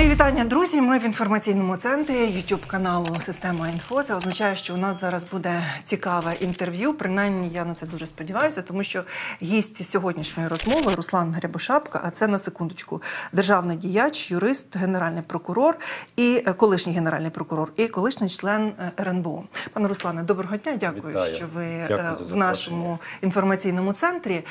Мої вітання, друзі. Ми в інформаційному центрі youtube каналу Система інфо. Це означає, що у нас зараз буде цікаве інтерв'ю. Принаймні, я на це дуже сподіваюся, тому що гість сьогоднішньої розмови Руслан Грябошапка, а це на секундочку державний діяч, юрист, генеральний прокурор і е, колишній генеральний прокурор, і колишній член е, РНБО. Пане Руслане, доброго дня. Дякую, Вітаю. що ви е, Дякую в нашому інформаційному центрі.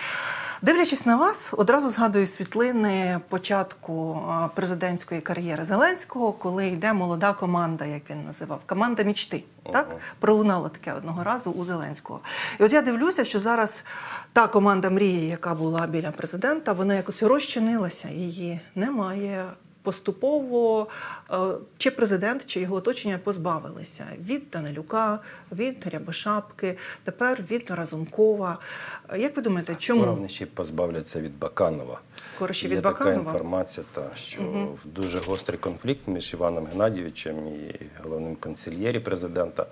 Дивлячись на вас, одразу згадую світлини початку президентської кар'єри Зеленського, коли йде молода команда, як він називав, команда мічти. Так пролунало таке одного разу у Зеленського. І от я дивлюся, що зараз та команда мрії, яка була біля президента, вона якось розчинилася. Її немає. Поступово е, чи президент, чи його оточення позбавилися від Данилюка, від Рябошапки, тепер від Разумкова. Як ви думаєте, чому Скоро вони ще позбавляться від Баканова. скоро ще Є від така Баканова? інформація, та, що Мгм. дуже гострий конфлікт між Іваном Геннадійовичем і головним консильєрі президента.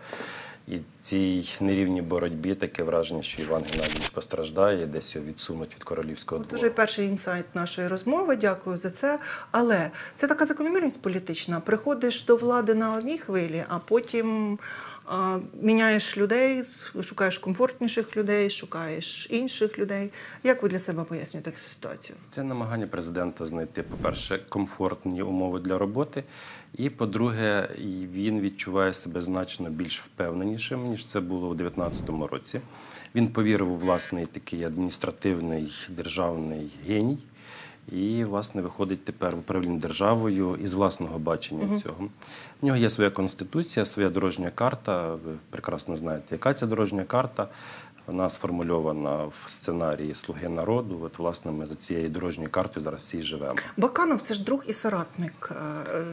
І цій нерівній боротьбі таке враження, що Іван Геннадійович постраждає, десь його відсунуть від королівського двору. Дуже перший інсайт нашої розмови. Дякую за це. Але це така закономірність політична. Приходиш до влади на одній хвилі, а потім а, міняєш людей, шукаєш комфортніших людей, шукаєш інших людей. Як ви для себе пояснюєте цю ситуацію? Це намагання президента знайти, по-перше, комфортні умови для роботи. І по-друге, він відчуває себе значно більш впевненішим, ніж це було у 2019 році. Він повірив у власний такий адміністративний державний геній. І, власне, виходить тепер в управління державою із власного бачення цього. В нього є своя конституція, своя дорожня карта. Ви прекрасно знаєте, яка ця дорожня карта. Вона сформульована в сценарії Слуги народу. От, власне, ми за цією дорожньою картою зараз всі живемо. Баканов це ж друг і соратник. е,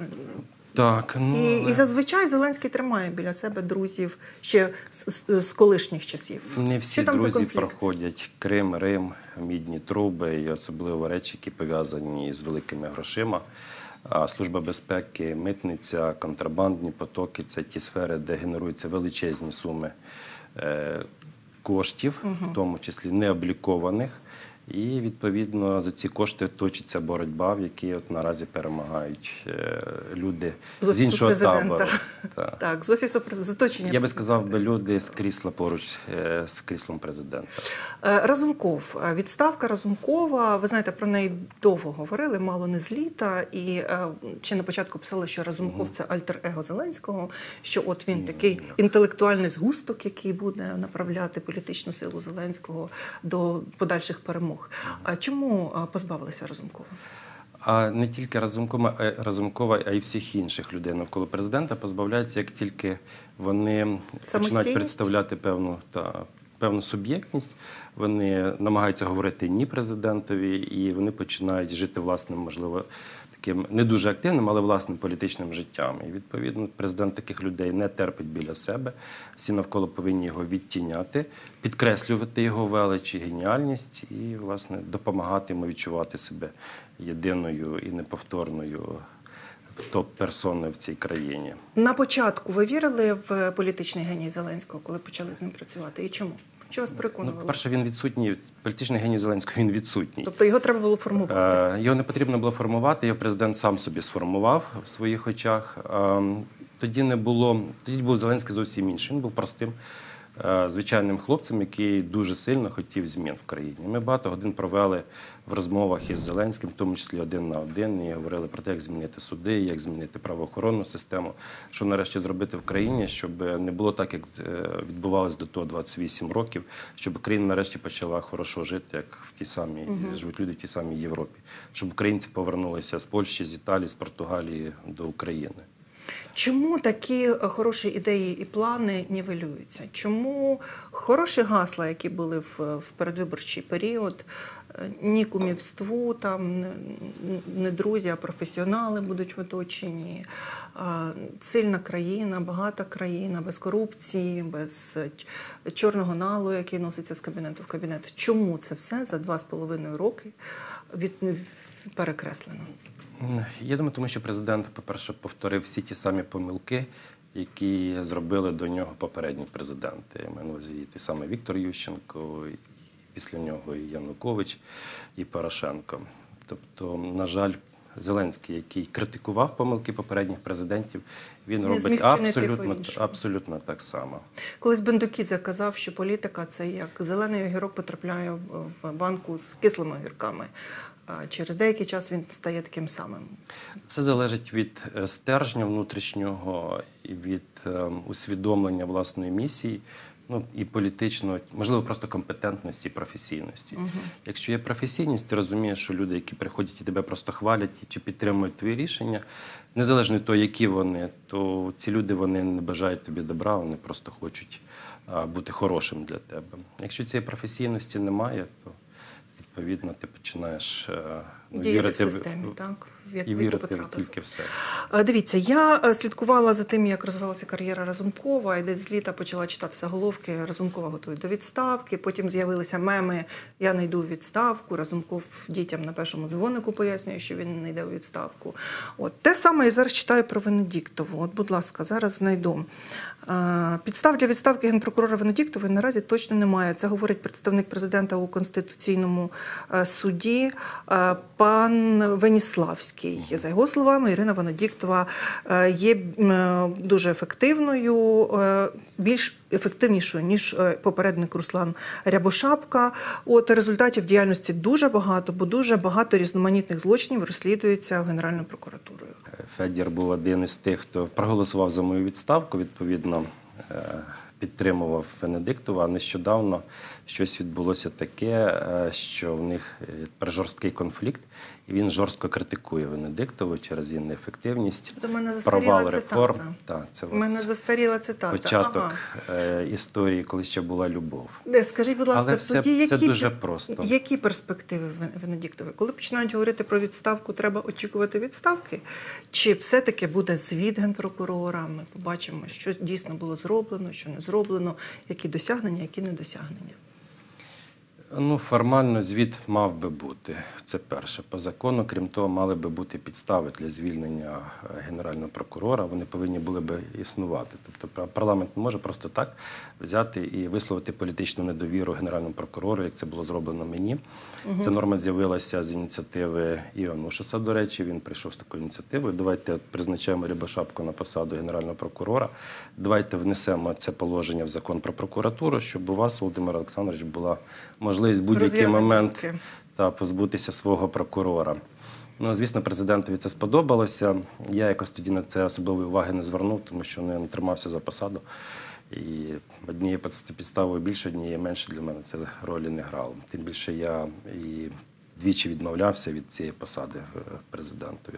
Так, ну І, але і зазвичай Зеленський тримає біля себе друзів ще з, з, з колишніх часів. не всі Що там за друзі конфлікт? проходять Крим, Рим, мідні труби і особливо речі, які пов'язані з великими грошима. А Служба безпеки, митниця, контрабандні потоки це ті сфери, де генеруються величезні суми коштів, в тому числі необлікованих. І відповідно за ці кошти точиться боротьба, в якій от наразі перемагають е, люди З з, іншого Президента. табору. Так. Так, з офісу з оточення. Я би сказав би люди з крісла поруч е, з кріслом президента. Е, Разумков, відставка Разумкова. Ви знаєте, про неї довго говорили, мало не з літа. І ще на початку писали, що Разумков це альтер-его Зеленського, що от він такий інтелектуальний згусток, який буде направляти політичну силу Зеленського до подальших перемог. А чому е, позбавилися Разумкова? А не тільки Разумкова, Разумкова, а й всіх інших людей навколо президента позбавляються, як тільки вони починають представляти певну та певну суб'єктність, вони намагаються говорити ні президентові, і вони починають жити власним, можливо, таким не дуже активним, але власним політичним життям. І відповідно президент таких людей не терпить біля себе. Всі навколо повинні його відтіняти, підкреслювати його велич і геніальність, і власне допомагати йому відчувати себе єдиною і неповторною топ-персоною в цій країні. На початку ви вірили в політичний геній Зеленського, коли почали з ним працювати? І чому? Що вас Ну, переконувало? Ну, перше, він відсутній. Політичний геній Зеленського він відсутній. Тобто його треба було формувати. Е, Його не потрібно було формувати, його президент сам собі сформував в своїх очах. Е, Тоді не було, тоді був Зеленський зовсім інший. Він був простим, звичайним хлопцем, який дуже сильно хотів змін в країні. Ми багато годин провели в розмовах із Зеленським, в тому числі один на один, і говорили про те, як змінити суди, як змінити правоохоронну систему, що нарешті зробити в країні, щоб не було так, як е, відбувалось до того 28 років, щоб Україна нарешті почала хорошо жити, як в тій самій живуть люди в тій самій Європі, щоб українці повернулися з Польщі, з Італії, з Португалії до України. Чому такі е, хороші ідеї і плани нівелюються? Чому хороші гасла, які були в, в передвиборчий період, е, ні кумівству, там не, друзі, а професіонали будуть в оточенні, сильна країна, багата країна, без корупції, без е, чорного налу, який носиться з кабінету в кабінет. Чому це все за два з половиною роки від, перекреслено? Я думаю, тому що президент, по-перше, повторив всі ті самі помилки, які зробили до нього попередні президенти. Маю на увазі той самий Віктор Ющенко, і після нього і Янукович, і Порошенко. Тобто, на жаль, Зеленський, який критикував помилки попередніх президентів, він Не робить абсолютно, абсолютно так само. Колись Бендукідзе казав, що політика це як зелений огірок потрапляє в банку з кислими огірками. Через деякий час він стає таким самим. Все залежить від е, стержня внутрішнього і від е, усвідомлення власної місії, ну і політичного, можливо, просто компетентності професійності. Якщо є професійність, ти розумієш, що люди, які приходять і тебе просто хвалять чи підтримують твої рішення, незалежно від того, які вони, то ці люди вони не бажають тобі добра, вони просто хочуть бути хорошим для тебе. Якщо цієї професійності немає, то відповідно ти починаєш вірити ну, в системі, так, в і вірити тільки в себе. Е, Дивіться, я е, слідкувала за тим, як розвивалася кар'єра Разумкова, і десь з літа почала читати заголовки. Разумкова готує до відставки. Потім з'явилися меми Я не йду у відставку. Разумков дітям на першому дзвонику пояснює, що він не йде у відставку. От те саме я зараз читаю про Венедіктову. От, будь ласка, зараз знайду. Е, Підстав для відставки генпрокурора Венедіктової наразі точно немає. Це говорить представник президента у конституційному суді пан Веніславський. За його словами, Ірина Венедіктова е, є е, дуже ефективною, е, більш ефективнішою ніж попередник Руслан Рябошапка. От результатів діяльності дуже багато, бо дуже багато різноманітних злочинів розслідується Генеральною прокуратурою. Федір був один із тих, хто проголосував за мою відставку. Відповідно, підтримував Венедиктова. Нещодавно щось відбулося таке, е, що в них е, жорсткий конфлікт, і він жорстко критикує Венедиктову через її неефективність, До мене застаріла провал цитата. реформ. Так, це У мене застаріла цитата. початок Ага. е, історії, коли ще була любов. Де, Скажіть, будь ласка, Але тоді все які, дуже просто. які перспективи Вен- Венедіктової? Коли починають говорити про відставку, треба очікувати відставки? Чи все-таки буде звіт генпрокурора? Ми побачимо, що дійсно було зроблено, що не зроблено, які досягнення, які недосягнення. Ну, формально звіт мав би бути. Це перше. По закону, крім того, мали би бути підстави для звільнення е, генерального прокурора. Вони повинні були би існувати. Тобто парламент не може просто так взяти і висловити політичну недовіру генеральному прокурору, як це було зроблено мені. Ця норма з'явилася з ініціативи Іонушаса, до речі, він прийшов з такою ініціативою. Давайте от призначаємо Рябошапку на посаду генерального прокурора. Давайте внесемо це положення в закон про прокуратуру, щоб у вас, Володимир Олександрович, була можливість в будь-який момент та позбутися свого прокурора. Ну, звісно, президентові це сподобалося. Я якось тоді на це особливої уваги не звернув, тому що не тримався за посаду. І однією підставою більше, однією менше для мене це ролі не грало. Тим більше я і двічі відмовлявся від цієї посади е, президентові.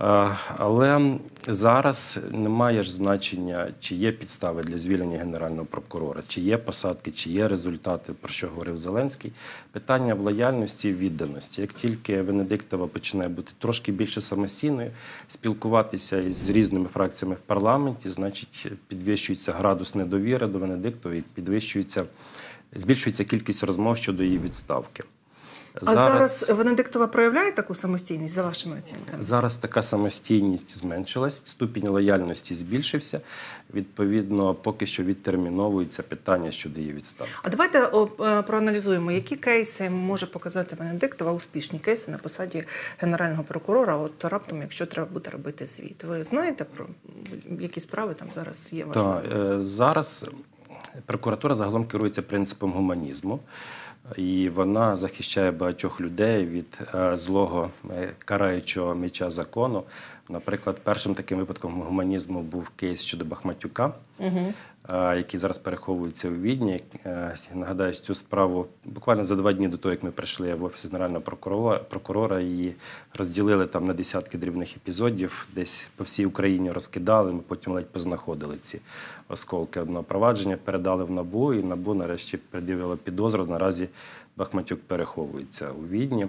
Е, Але зараз немає ж значення, чи є підстави для звільнення генерального прокурора, чи є посадки, чи є результати, про що говорив Зеленський. Питання в лояльності і відданості. Як тільки Венедиктова починає бути трошки більше самостійною, спілкуватися із різними фракціями в парламенті, значить підвищується градус недовіри до Венедиктової, підвищується, збільшується кількість розмов щодо її відставки. А зараз Венедиктова проявляє таку самостійність за вашими оцінками? Зараз така самостійність зменшилась, ступінь лояльності збільшився. Відповідно, поки що відтерміновується питання щодо її відставки. А давайте е, проаналізуємо, які кейси може показати Венедиктова, успішні кейси на посаді генерального прокурора. От раптом, якщо треба буде робити звіт. Ви знаєте про які справи там зараз є? Так, е, зараз прокуратура загалом керується принципом гуманізму. І вона захищає багатьох людей від е, злого е, караючого меча закону. Наприклад, першим таким випадком гуманізму був кейс щодо Бахматюка, Угу. Е, який зараз переховується у Відні. Е, Нагадаю, цю справу буквально за два дні до того, як ми прийшли в офіс генерального прокурора, її розділили там на десятки дрібних епізодів, десь по всій Україні розкидали. Ми потім ледь познаходили ці осколки одного провадження, передали в набу, і набу нарешті пред'явило підозру. Наразі Бахматюк переховується у Відні.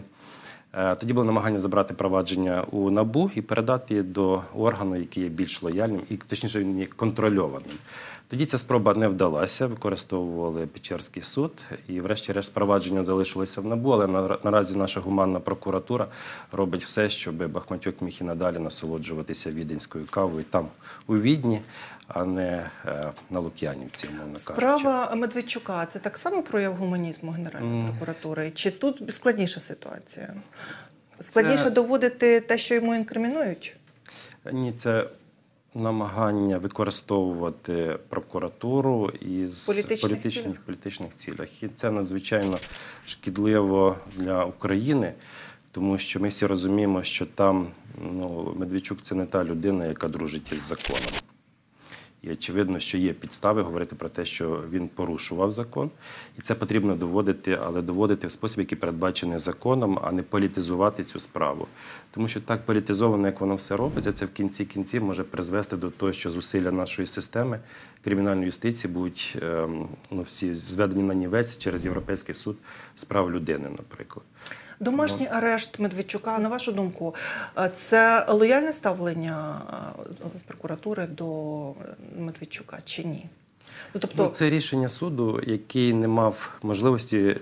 Е, Тоді було намагання забрати провадження у набу і передати до органу, який є більш лояльним і точніше контрольованим. Тоді ця спроба не вдалася, використовували Печерський суд, і, врешті-решт, провадження залишилося в набу. Але наразі наша гуманна прокуратура робить все, щоб Бахматюк міг і надалі насолоджуватися віденською кавою там у Відні, а не е, на Лук'янівці. Справа Медведчука це так само прояв гуманізму Генеральної прокуратури? Чи тут складніша ситуація? Складніше Це- доводити те, що йому інкримінують? Ні, це намагання використовувати прокуратуру із Політичних політичних, цілях. політичних цілях. І це надзвичайно шкідливо для України, тому що ми всі розуміємо, що там ну, Медведчук це не та людина, яка дружить із законом. І очевидно, що є підстави говорити про те, що він порушував закон, і це потрібно доводити, але доводити в спосіб, який передбачений законом, а не політизувати цю справу. Тому що так політизовано, як воно все робиться, це в кінці кінців може призвести до того, що зусилля нашої системи кримінальної юстиції будуть ем, ну, всі зведені на нівець через Європейський суд з прав людини, наприклад. Домашній арешт Медведчука, на вашу думку, е, це лояльне ставлення е, прокуратури до Медведчука чи ні? Ну, тобто, Ну, це рішення суду, який не мав можливості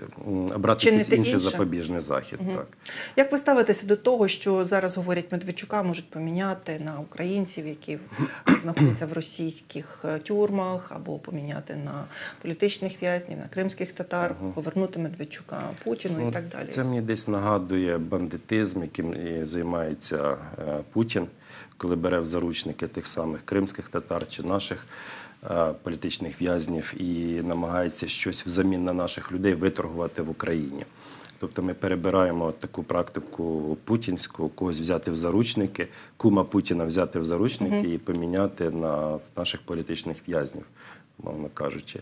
обрати якийсь інший інше. запобіжний захід. Мгм. Так. як ви ставитеся до того, що зараз говорять Медведчука можуть поміняти на українців, які знаходяться в російських е, тюрмах, або поміняти на політичних в'язнів, на кримських татар, Мгм. повернути Медведчука Путіну Ну, і так далі? Це мені десь нагадує бандитизм, яким і займається е, Путін, коли бере в заручники тих самих кримських татар чи наших політичних в'язнів і намагається щось взамін на наших людей виторгувати в Україні. Тобто ми перебираємо таку практику путінську, когось взяти в заручники, кума Путіна взяти в заручники і поміняти на наших політичних в'язнів, мовно кажучи.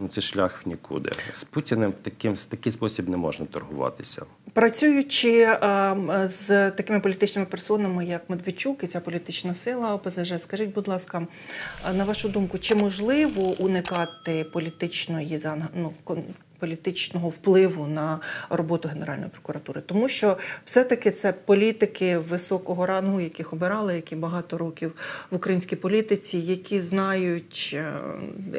Ну, це шлях в нікуди. З Путіним таким, в такий спосіб не можна торгуватися. Працюючи а, з такими політичними персонами, як Медведчук і ця політична сила ОПЗЖ, скажіть, будь ласка, на вашу думку, чи можливо уникати політичної ну, політичного впливу на роботу Генеральної прокуратури? Тому що все-таки це політики високого рангу, яких обирали, які багато років в українській політиці, які знають е,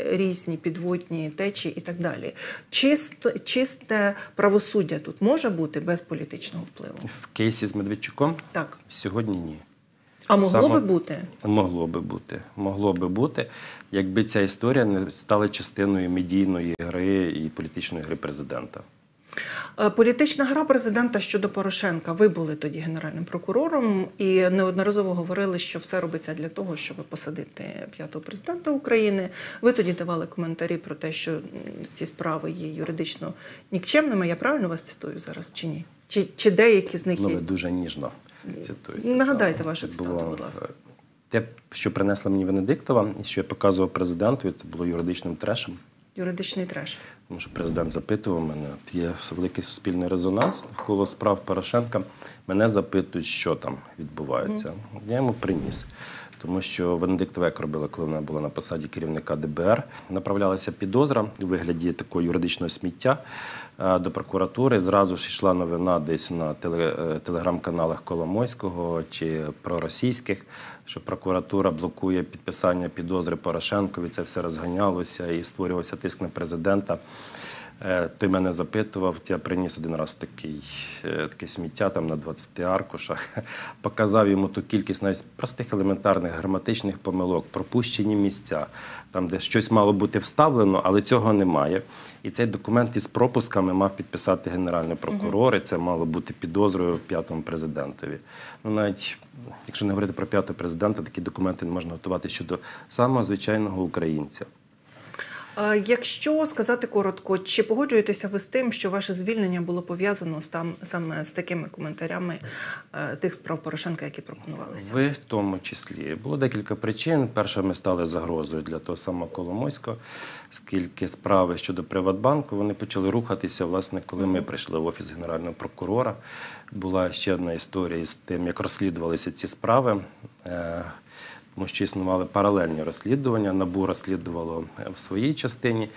різні підводні течії і так далі. Чисто, чисте правосуддя тут може бути без політичного впливу? В кейсі з Медведчуком Так. сьогодні ні. А могло Саме- би бути? Могло би бути. Могло би бути, якби ця історія не стала частиною медійної гри і політичної гри президента. Е, Політична гра президента щодо Порошенка. Ви були тоді генеральним прокурором і неодноразово говорили, що все робиться для того, щоб посадити п'ятого президента України. Ви тоді давали коментарі про те, що ці справи є юридично нікчемними. Я правильно вас цитую зараз чи ні? Чи, чи деякі з них Ну, ви дуже ніжно цитуєте. Нагадайте вашу цитату, було, будь ласка. е, Те, що принесла мені Венедиктова, і що я показував президентові, це було юридичним трешем. Юридичний треш. Тому що президент запитував мене, от є великий суспільний резонанс навколо справ Порошенка. Мене запитують, що там відбувається. Я йому приніс. Тому що Венедиктова як робила, коли вона була на посаді керівника ДБР, направлялася підозра у вигляді такого юридичного сміття до прокуратури. Зразу ж йшла новина десь на теле, е, телеграм-каналах Коломойського чи проросійських, що прокуратура блокує підписання підозри Порошенкові. Це все розганялося і створювався тиск на президента. Е, Той мене запитував, я приніс один раз такий, е, таке сміття там на 20 аркушах, показав йому ту кількість навіть простих елементарних граматичних помилок, пропущені місця, там, де щось мало бути вставлено, але цього немає. І цей документ із пропусками мав підписати генеральний прокурор, і це мало бути підозрою п'ятому президентові. Ну, навіть якщо не говорити про п'ятого президента, такі документи не можна готувати щодо самого звичайного українця. Якщо сказати коротко, чи погоджуєтеся ви з тим, що ваше звільнення було пов'язано там саме з такими коментарями е, тих справ Порошенка, які пропонувалися? Ви в тому числі було декілька причин. Перше, ми стали загрозою для того самого Коломойського, оскільки справи щодо Приватбанку вони почали рухатися, власне, коли ми прийшли в офіс генерального прокурора. Була ще одна історія з тим, як розслідувалися ці справи. Тому що існували паралельні розслідування. Набу розслідувало в своїй частині,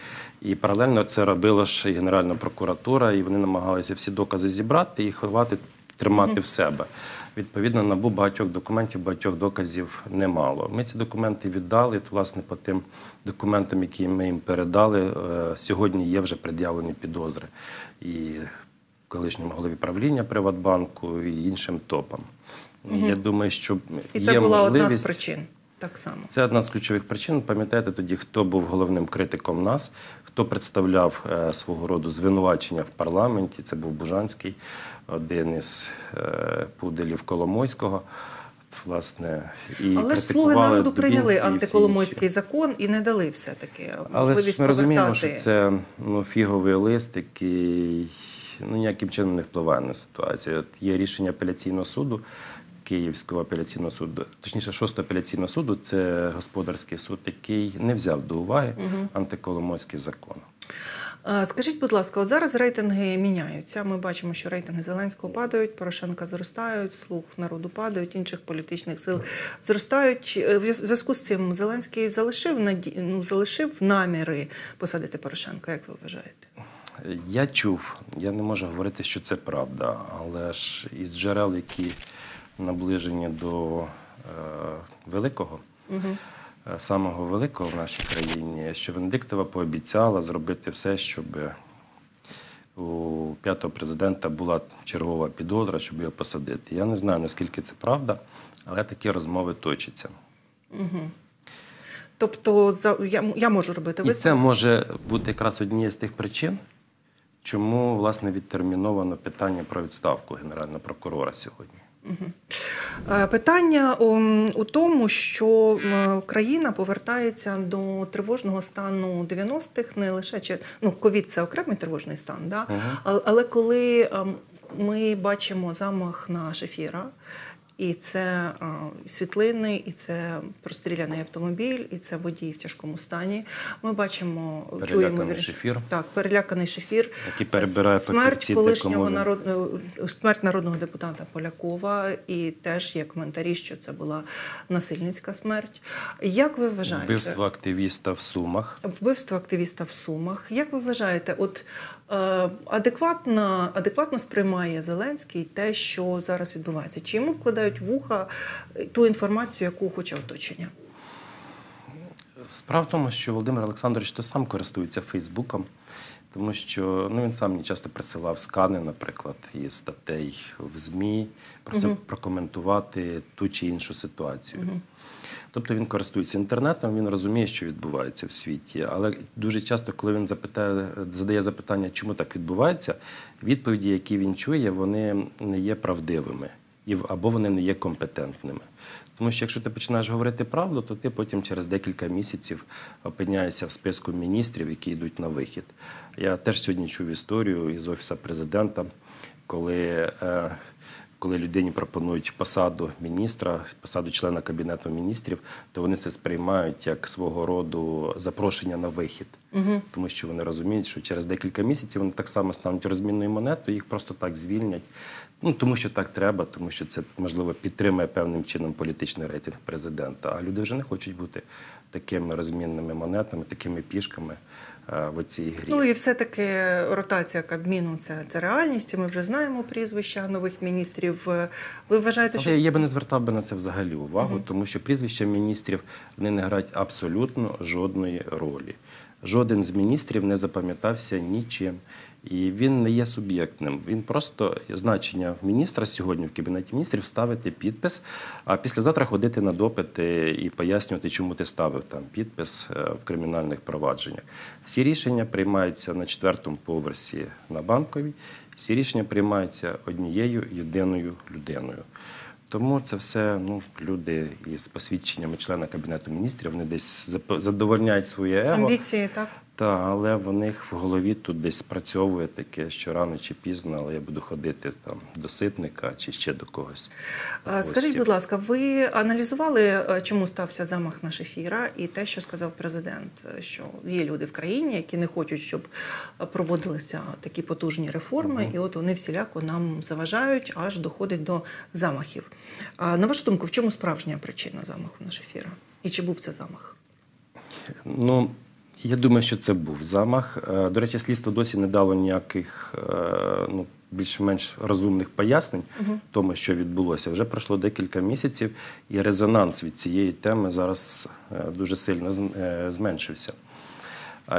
і паралельно це робила ж Генеральна прокуратура, і вони намагалися всі докази зібрати і ховати, тримати в себе. Відповідно, набу багатьох документів, багатьох доказів немало. Ми ці документи віддали. Власне, по тим документам, які ми їм передали, е, сьогодні є вже пред'явлені підозри і колишньому голові правління Приватбанку, і іншим топам. І Я думаю, що І є це була одна з причин. так само. Це одна з ключових причин. Пам'ятаєте тоді, хто був головним критиком нас, хто представляв е, свого роду звинувачення в парламенті. Це був Бужанський, один із е, пуделів Коломойського. Власне, і Але ж слуги народу прийняли антиколомойський закон і не дали все-таки Але ж можливість ми розуміємо, що це ну, фіговий лист, який ну, ніяким чином не впливає на ситуацію. От є рішення апеляційного суду, Київського апеляційного суду, точніше, шостого апеляційного суду, це господарський суд, який не взяв до уваги антиколомойський закон. Скажіть, будь ласка, от зараз рейтинги міняються. Ми бачимо, що рейтинги Зеленського падають, Порошенка зростають, слуг народу падають, інших політичних сил зростають. Е, В зв'язку з цим Зеленський залишив наді... ну, залишив наміри посадити Порошенка. Як ви вважаєте? Я чув, я не можу говорити, що це правда, але ж із джерел, які наближені до е, великого, Угу. самого великого в нашій країні, що Венедиктова пообіцяла зробити все, щоб у п'ятого президента була чергова підозра, щоб його посадити. Я не знаю, наскільки це правда, але такі розмови точаться. Угу. Тобто, за... я, я можу робити І це може бути якраз однією з тих причин, чому власне відтерміновано питання про відставку генерального прокурора сьогодні. Е, Питання ом, у тому, що країна повертається до тривожного стану 90-х, не лише чи ну ковід це окремий тривожний стан, да? Але, але коли ем, ми бачимо замах на шефіра. І це е, світлини, і це простріляний автомобіль, і це водій в тяжкому стані. Ми бачимо, чуємо Переляканий вірніше, шефір. Так, переляканий шефір. Який перебирає смерть колишнього народного смерть народного депутата Полякова, і теж є коментарі, що це була насильницька смерть. Як ви вважаєте? Вбивство активіста в Сумах. Вбивство активіста в Сумах. Як ви вважаєте, от е, адекватно, адекватно сприймає Зеленський те, що зараз відбувається? Чи йому вкладають в вуха е, ту інформацію, яку хоче оточення? Справа в тому, що Володимир Олександрович то сам користується Фейсбуком, тому що ну, він сам мені часто присилав скани, наприклад, із статей в ЗМІ, просив Мгм. прокоментувати ту чи іншу ситуацію. Тобто він користується інтернетом, він розуміє, що відбувається в світі. Але дуже часто, коли він запитає, задає запитання, чому так відбувається, відповіді, які він чує, вони не є правдивими або вони не є компетентними. Тому що якщо ти починаєш говорити правду, то ти потім через декілька місяців опиняєшся в списку міністрів, які йдуть на вихід. Я теж сьогодні чув історію із офісу президента, коли. Коли людині пропонують посаду міністра, посаду члена кабінету міністрів, то вони це сприймають як свого роду запрошення на вихід, Угу. тому що вони розуміють, що через декілька місяців вони так само стануть розмінною монетою, їх просто так звільнять. Ну тому що так треба, тому що це можливо підтримує певним чином політичний рейтинг президента. А люди вже не хочуть бути такими розмінними монетами, такими пішками е, в цій грі. Ну і все-таки ротація Кабміну це, це реальність. і Ми вже знаємо прізвища нових міністрів. Е, Ви вважаєте, що я, я би не звертав би на це взагалі увагу, тому що прізвища міністрів вони не грають абсолютно жодної ролі. Жоден з міністрів не запам'ятався нічим. І він не є суб'єктним. Він просто значення міністра сьогодні в кабінеті міністрів ставити підпис, а післязавтра ходити на допити і пояснювати, чому ти ставив там підпис е, в кримінальних провадженнях. Всі рішення приймаються на четвертому поверсі на банковій. Всі рішення приймаються однією єдиною людиною. Тому це все ну, люди із посвідченнями члена кабінету міністрів. Вони десь задовольняють своє его. амбіції, так? Та, але в них в голові тут десь спрацьовує таке, що рано чи пізно, але я буду ходити там до ситника чи ще до когось. Скажіть, будь ласка, ви аналізували, е, чому стався замах на шефіра, і те, що сказав президент, е, що є люди в країні, які не хочуть, щоб е, проводилися такі потужні реформи, і от вони всіляко нам заважають, аж доходить до замахів. А на вашу думку, в чому справжня причина замаху на шефіра? І чи був це замах? Ну, я думаю, що це був замах. Е, До речі, слідство досі не дало ніяких е, ну, більш-менш розумних пояснень тому, що відбулося. Вже пройшло декілька місяців, і резонанс від цієї теми зараз е, дуже сильно зменшився.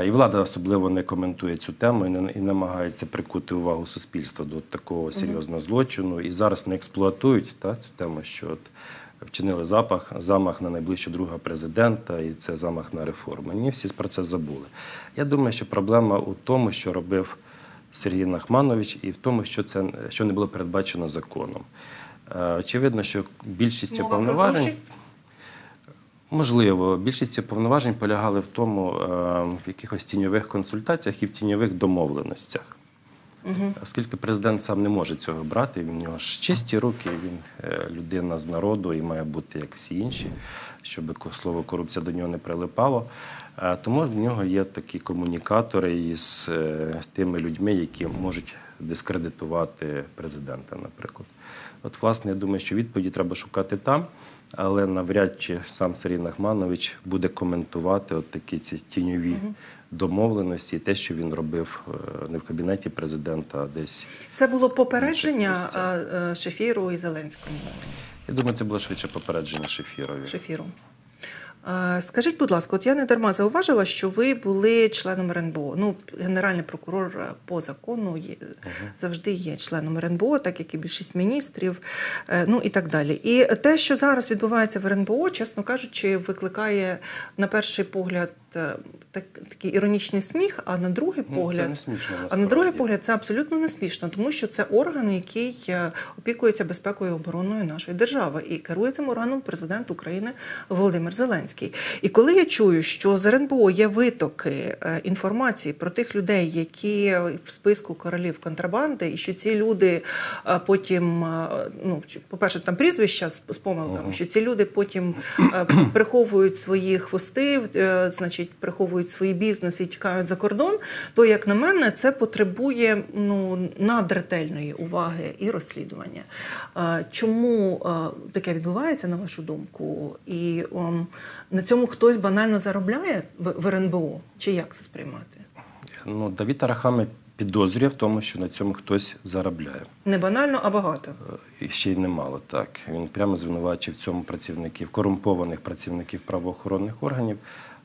І влада особливо не коментує цю тему і не і намагається прикути увагу суспільства до такого серйозного злочину. І зараз не експлуатують та, цю тему, що от вчинили запах, замах на найближчого друга президента, і це замах на реформи. Ні, всі про це забули. Я думаю, що проблема у тому, що робив Сергій Нахманович, і в тому, що це що не було передбачено законом. Е, Очевидно, що більшість Мова повноважень. гроші? Можливо, більшість повноважень полягали в тому, е, в якихось тіньових консультаціях і в тіньових домовленостях. Оскільки президент сам не може цього брати, він у нього ж чисті руки, він е, людина з народу і має бути як всі інші, щоб слово корупція до нього не прилипало. Е, Тому в нього є такі комунікатори із е, тими людьми, які можуть дискредитувати президента, наприклад. От, власне, я думаю, що відповіді треба шукати там, але навряд чи сам Сергій Нахманович буде коментувати от такі ці тіньові домовленості, те, що він робив е, не в кабінеті президента, а десь. Це було попередження е, Шефіру і Зеленському. Я думаю, це було швидше попередження Шефірові. Шефіру. Скажіть, будь ласка, от я не дарма зауважила, що ви були членом РНБО. Ну, генеральний прокурор е, по закону є, завжди є членом РНБО, так як і більшість міністрів, ну і так далі. І те, що зараз відбувається в РНБО, чесно кажучи, викликає на перший погляд так, такий іронічний сміх, а на другий Ну, це погляд. не смішно. А на другий погляд, це абсолютно не смішно, тому що це орган, який е, опікується безпекою і обороною нашої держави, і керує цим органом президент України Володимир Зеленський. І коли я чую, що з РНБО є витоки е, інформації про тих людей, які в списку королів контрабанди, і що ці люди е, потім, е, ну по-перше, там прізвища з, помилками, що ці люди потім е, приховують свої хвости, е, значить, приховують свої бізнеси і тікають за кордон, то як на мене, це потребує ну надретельної уваги і розслідування. Е, Чому е, таке відбувається, на вашу думку? І на цьому хтось банально заробляє в в РНБО? Чи як це сприймати? Ну, Давід Арахами підозрює в тому, що на цьому хтось заробляє. Не банально, а багато. І ще й немало так. Він прямо звинувачив в цьому працівників, корумпованих працівників правоохоронних органів.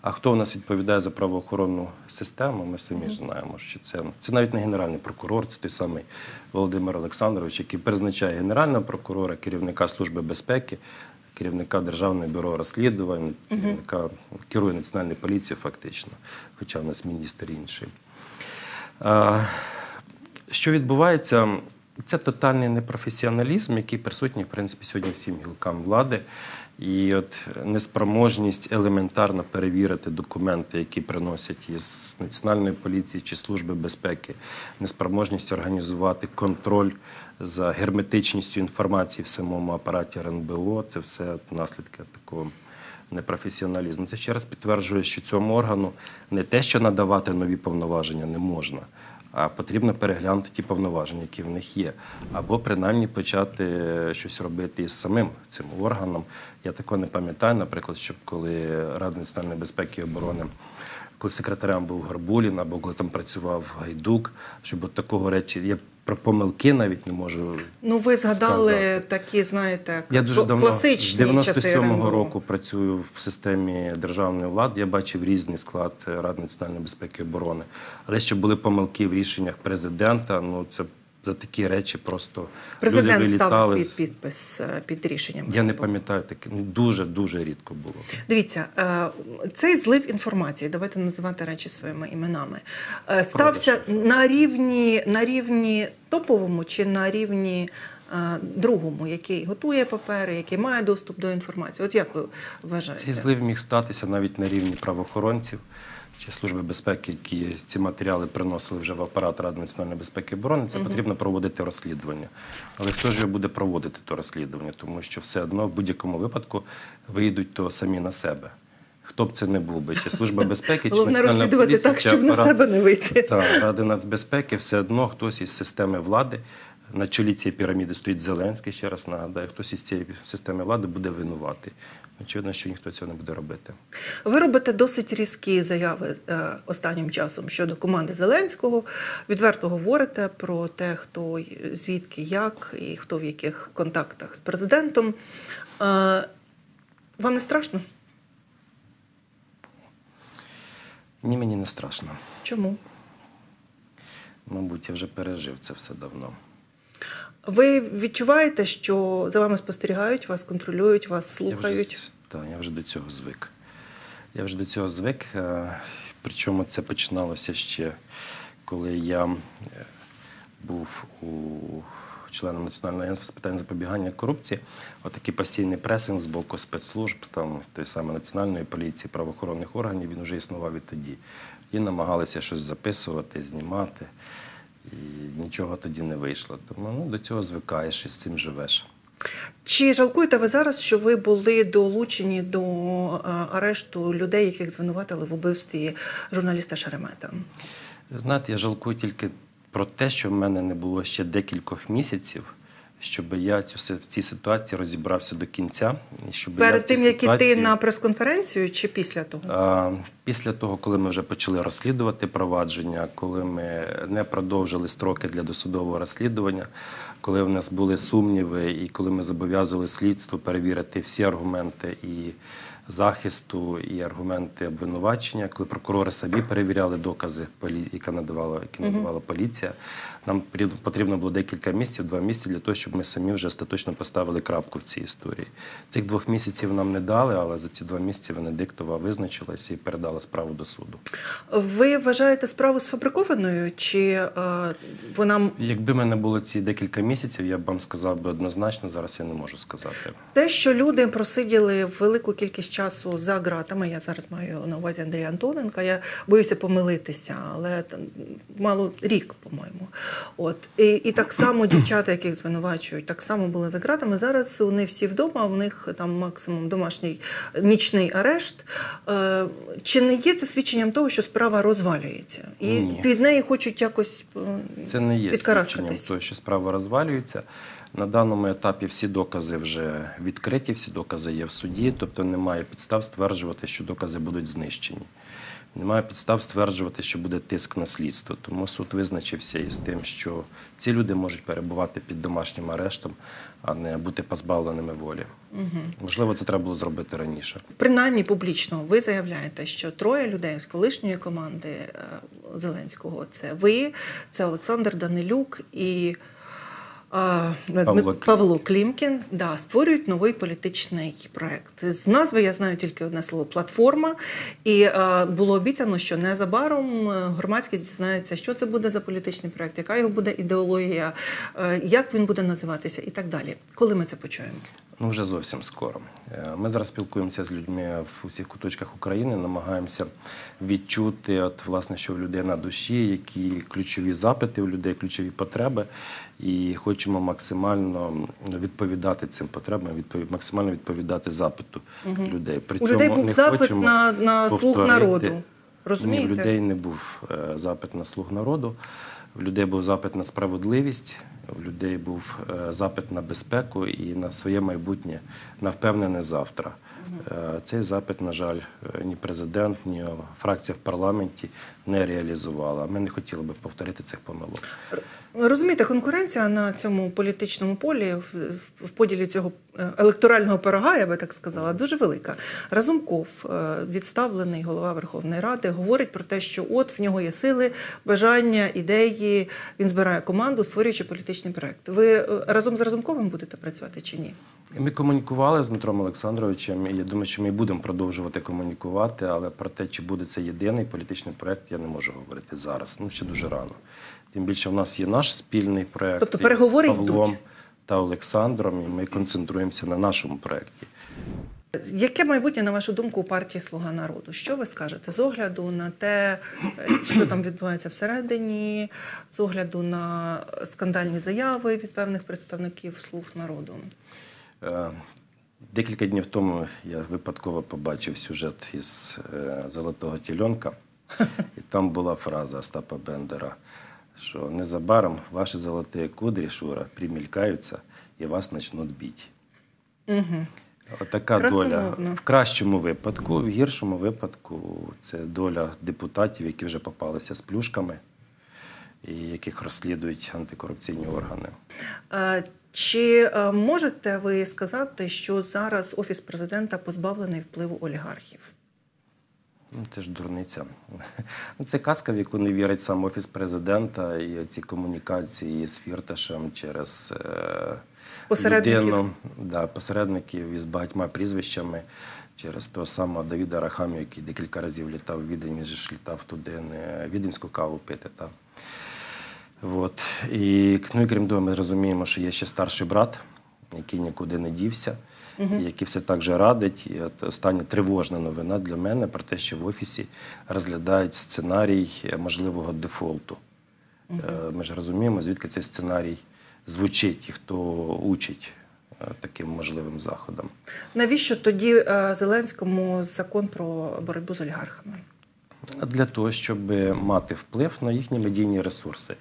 А хто у нас відповідає за правоохоронну систему, ми самі ж знаємо, що це, це навіть не генеральний прокурор, це той самий Володимир Олександрович, який призначає генерального прокурора, керівника Служби безпеки, керівника Державного бюро розслідувань, керівника керує національною поліцією, фактично, хоча в нас міністр інший. А, що відбувається? Це тотальний непрофесіоналізм, який присутній, в принципі, сьогодні всім гілкам влади. І от неспроможність елементарно перевірити документи, які приносять із національної поліції чи служби безпеки, неспроможність організувати контроль за герметичністю інформації в самому апараті РНБО. Це все наслідки такого непрофесіоналізму. Це ще раз підтверджує, що цьому органу не те, що надавати нові повноваження не можна, потрібно переглянути ті повноваження, які в них є, або принаймні почати е, щось робити із самим цим органом. Я такого не пам'ятаю, наприклад, щоб коли Рада національної безпеки і оборони. Коли секретарем був Горбулін або коли там працював Гайдук, щоб от такого речі я про помилки навіть не можу Ну, ви згадали сказати. такі, знаєте, я дуже давно класичні 97-го РНБО. року працюю в системі державної влади. Я бачив різний склад Ради національної безпеки і оборони. Але щоб були помилки в рішеннях президента, ну це за такі речі просто Президент ставив вилітали. свій підпис е, під рішенням. Я не пам'ятаю таке. Ну дуже дуже рідко було. Дивіться, е, цей злив інформації, давайте називати речі своїми іменами, е, стався на рівні, на рівні топовому чи на рівні другому, який готує папери, який має доступ до інформації. От як ви вважаєте? Цей злив міг статися навіть на рівні правоохоронців чи служби безпеки, які ці матеріали приносили вже в апарат Ради національної безпеки і оборони. Це потрібно проводити розслідування. Але хто ж його буде проводити то розслідування? Тому що все одно в будь-якому випадку вийдуть то самі на себе. Хто б це не був би, чи служба безпеки, чи національна поліція, так, чи щоб на апарат себе не вийти. Так, Ради нацбезпеки все одно хтось із системи влади. На чолі цієї піраміди стоїть Зеленський, ще раз нагадаю, хтось із цієї системи влади буде винуватий. Очевидно, що ніхто цього не буде робити. Ви робите досить різкі заяви е, останнім часом щодо команди Зеленського. Відверто говорите про те, хто звідки, як і хто в яких контактах з президентом. Е, Вам не страшно? Ні, мені не страшно. Чому? Мабуть, я вже пережив це все давно. Ви відчуваєте, що за вами спостерігають, вас контролюють, вас слухають? Я вже, так, я вже до цього звик. Я вже до цього звик. е, Причому це починалося ще, коли я е, був у членом Національного агентства з питань запобігання корупції. Отакий постійний пресинг з боку спецслужб, там той самої національної поліції, правоохоронних органів, він вже існував і тоді. І намагалися щось записувати, знімати. І нічого тоді не вийшло. Тому ну, до цього звикаєш і з цим живеш. Чи жалкуєте ви зараз, що ви були долучені до е, арешту людей, яких звинуватили в убивстві журналіста Шеремета? Знаєте, я жалкую тільки про те, що в мене не було ще декількох місяців, щоб я цю в цій ситуації розібрався до кінця. Щоб Перед тим як іти на прес-конференцію, чи після того? а, Після того, коли ми вже почали розслідувати провадження, коли ми не продовжили строки для досудового розслідування, коли в нас були сумніви, і коли ми зобов'язали слідство перевірити всі аргументи і захисту, і аргументи обвинувачення, коли прокурори самі перевіряли докази, які надавала, які надавала поліція, нам потрібно було декілька місяців, два місяці для того, щоб ми самі вже остаточно поставили крапку в цій історії. Цих двох місяців нам не дали, але за ці два місяці Венедиктова визначилася і передала справу до суду. Ви вважаєте справу сфабрикованою, чи е, вона Якби мене було ці декілька місяців, я б вам сказав би однозначно. Зараз я не можу сказати. те, що люди просиділи велику кількість часу за ґратами, я зараз маю на увазі Андрія Антоненка, я боюся помилитися, але там мало рік, по-моєму. От і, і так само дівчата, яких звинувачують, так само були за ґратами. Зараз вони всі вдома, у них там максимум домашній нічний арешт. Е, чи не є це свідченням того, що справа розвалюється, і Ні. під неї хочуть якось е, Це не є свідченням того, що справа розвалюється. На даному етапі всі докази вже відкриті, всі докази є в суді, тобто немає підстав стверджувати, що докази будуть знищені. Немає підстав стверджувати, що буде тиск на слідство. Тому суд визначився із тим, що ці люди можуть перебувати під домашнім арештом, а не бути позбавленими волі. Можливо, це треба було зробити раніше. Принаймні публічно ви заявляєте, що троє людей з колишньої команди е, Зеленського це ви, це Олександр Данилюк і Павло Павло Клімкін да, створюють новий політичний проект. З назви я знаю тільки одне слово платформа. І е, було обіцяно, що незабаром е, громадськість дізнається, що це буде за політичний проект, яка його буде ідеологія, е, як він буде називатися і так далі. Коли ми це почуємо? Ну, вже зовсім скоро. Е, Ми зараз спілкуємося з людьми в усіх куточках України, намагаємося відчути, от, власне, що в людей на душі, які ключові запити у людей, ключові потреби, і хочемо максимально відповідати цим потребам, відпові- максимально відповідати запиту людей. При У людей був не запит хочемо на, на слух народу. Розумієте? Ні, в людей не був е, запит на слуг народу, в людей був запит на справедливість, в людей був е, запит на безпеку і на своє майбутнє, на впевнене завтра. Е, Цей запит, на жаль, е, ні президент, ні фракція в парламенті не реалізувала. Ми не хотіли би повторити цих помилок. Розумієте, конкуренція на цьому політичному полі в, поділі цього електорального пирога, я би так сказала, дуже велика. Разумков, відставлений голова Верховної Ради, говорить про те, що от в нього є сили, бажання, ідеї. Він збирає команду, створюючи політичний проект. Ви е, разом з Разумковим будете працювати чи ні? Ми комунікували з Дмитром Олександровичем, і я думаю, що ми будемо продовжувати комунікувати, але про те, чи буде це єдиний політичний проект, я не можу говорити зараз. Ну, ще дуже рано. Тим більше в нас є наш спільний проект Тобто переговори Павлом йдуть? та Олександром, і ми концентруємося на нашому проєкті. Яке майбутнє, на вашу думку, у партії Слуга народу? Що ви скажете з огляду на те, що там відбувається всередині, з огляду на скандальні заяви від певних представників слуг народу? Е, Декілька днів тому я випадково побачив сюжет із е, Золотого тільонка, і там була фраза Остапа Бендера, що незабаром ваші золоті кудрі, Шура, примількаються і вас почнуть бити. Угу. Отака доля в кращому випадку, в гіршому випадку це доля депутатів, які вже попалися з плюшками, і яких розслідують антикорупційні органи. Чи е, можете ви сказати, що зараз офіс президента позбавлений впливу олігархів? Ну, Це ж дурниця. Ну, Це казка, в яку не вірить сам офіс президента і ці комунікації з Фірташем через е, Посередників. людину, да, посередників із багатьма прізвищами, через того самого Давіда Рахамі, який декілька разів літав в Відень, він же ж літав туди не віденську каву пити. Та. От. І, ну, і крім того, ми розуміємо, що є ще старший брат, який нікуди не дівся, і який все так же радить. І от остання тривожна новина для мене про те, що в офісі розглядають сценарій е, можливого дефолту. Е, Ми ж розуміємо, звідки цей сценарій звучить і хто учить е, таким можливим заходам. Навіщо тоді е, Зеленському закон про боротьбу з олігархами? Для того, щоб мати вплив на їхні медійні ресурси.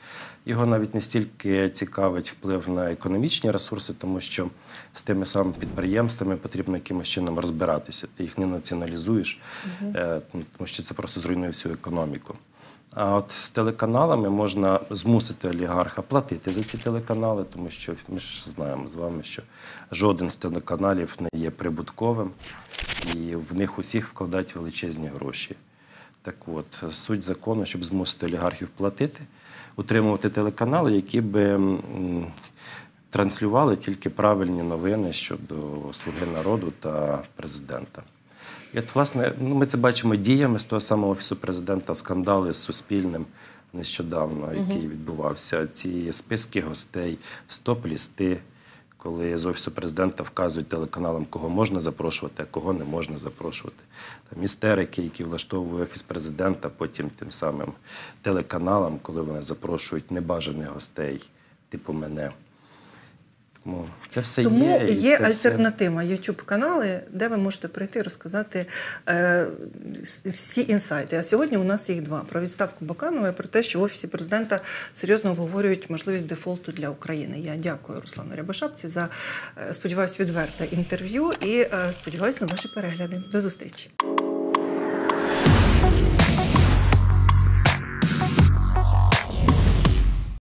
Його навіть не стільки цікавить вплив на економічні ресурси, тому що з тими самими підприємствами потрібно якимось чином розбиратися. Ти їх не націоналізуєш, ну, тому що це просто зруйнує всю економіку. А от з телеканалами можна змусити олігарха платити за ці телеканали, тому що ми ж знаємо з вами, що жоден з телеканалів не є прибутковим, і в них усіх вкладають величезні гроші. Так от, суть закону, щоб змусити олігархів платити, утримувати телеканали, які би транслювали тільки правильні новини щодо слуги народу та президента. І от, власне, ну, ми це бачимо діями з того самого офісу президента, скандали з Суспільним нещодавно, який відбувався. Ці списки гостей, стоп-лісти, коли з офісу президента вказують телеканалам, кого можна запрошувати, а кого не можна запрошувати. Там істерики, які влаштовує офіс президента, потім тим самим телеканалам, коли вони запрошують небажаних гостей, типу мене. Тому це все Тому є. і є це альтернатива youtube канали, де ви можете прийти і розказати е, всі інсайти. А сьогодні у нас їх два: про відставку Баканова і про те, що в офісі президента серйозно обговорюють можливість дефолту для України. Я дякую Руслану Рябошапці за е, сподіваюсь відверте інтерв'ю і е, сподіваюсь на ваші перегляди. До зустрічі.